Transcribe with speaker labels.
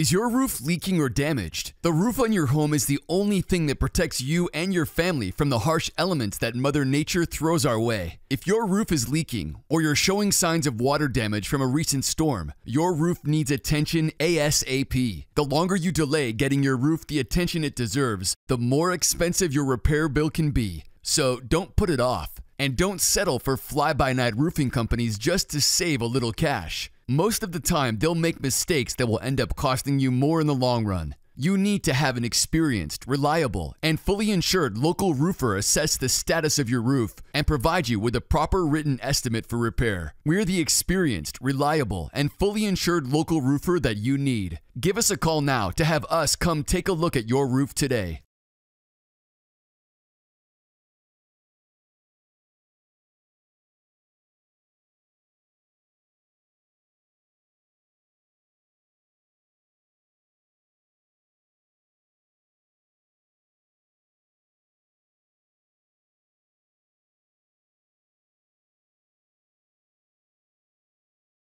Speaker 1: Is your roof leaking or damaged? The roof on your home is the only thing that protects you and your family from the harsh elements that Mother Nature throws our way. If your roof is leaking or you're showing signs of water damage from a recent storm, your roof needs attention ASAP. The longer you delay getting your roof the attention it deserves, the more expensive your repair bill can be. So don't put it off. And don't settle for fly by night roofing companies just to save a little cash. Most of the time, they'll make mistakes that will end up costing you more in the long run. You need to have an experienced, reliable, and fully insured local roofer assess the status of your roof and provide you with a proper written estimate for repair. We're the experienced, reliable, and fully insured local roofer that you need. Give us a call now to have us come take a look at your roof today.